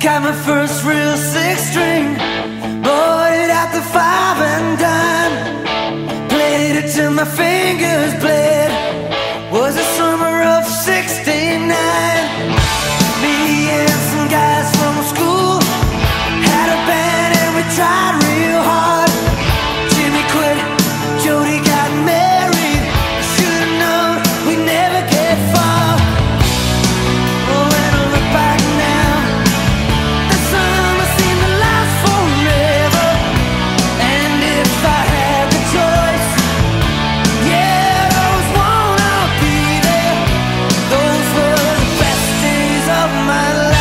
Got my first real six string, bought it at the five and dime. Played it till my fingers bled. my life.